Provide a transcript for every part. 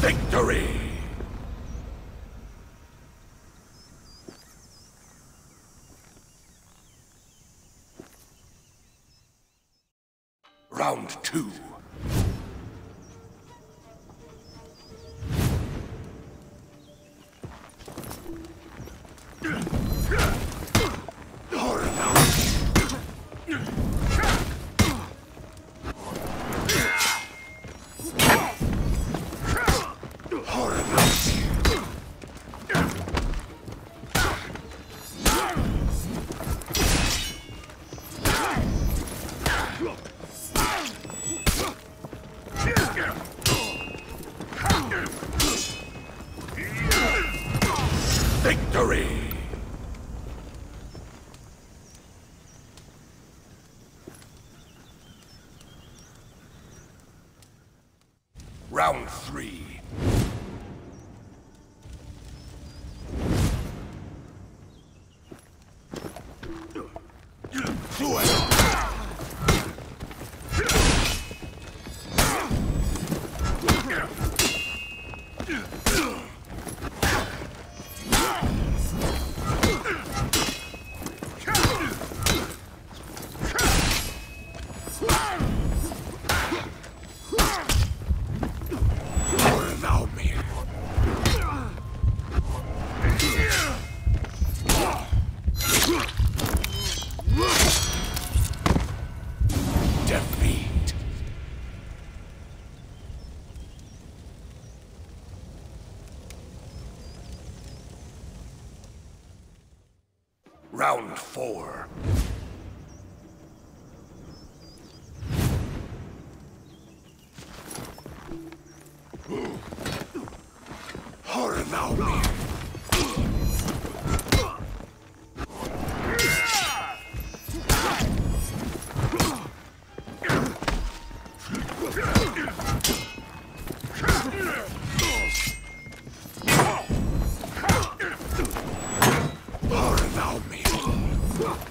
victory! Round two. Round three. Now me.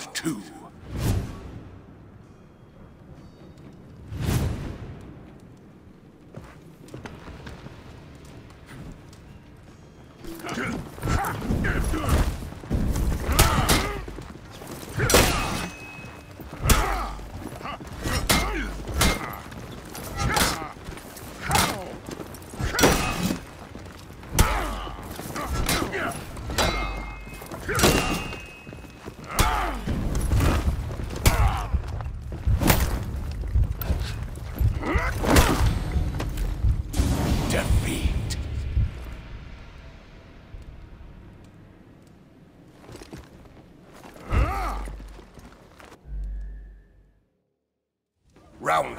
round two.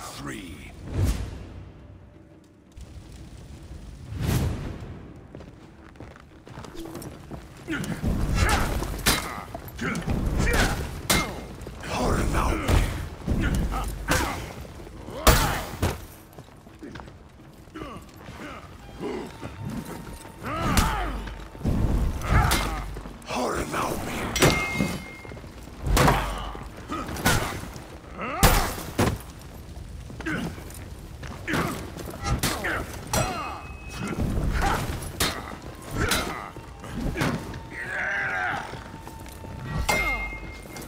Three. Horror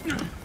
Yeah.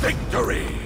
Victory!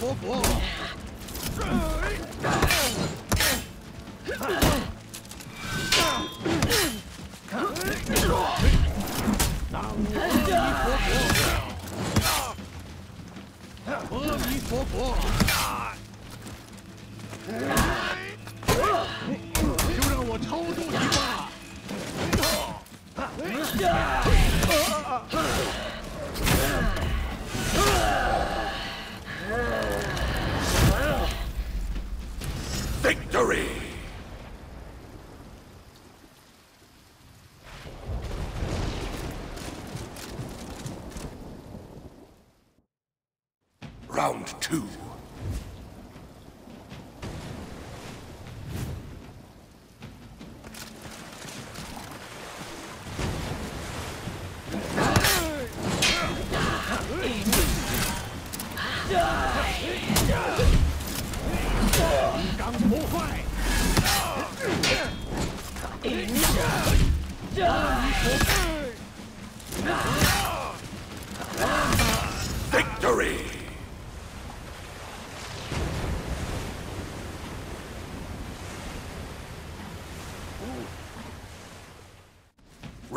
佛佛，阿弥陀佛，阿弥陀佛，就让我超度你吧。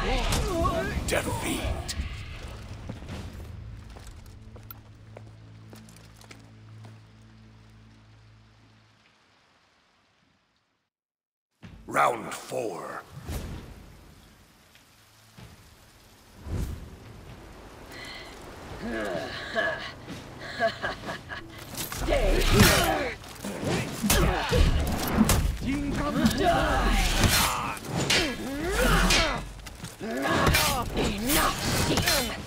Defeat. Round four. Stay here! Enough, Steve!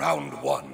Round one.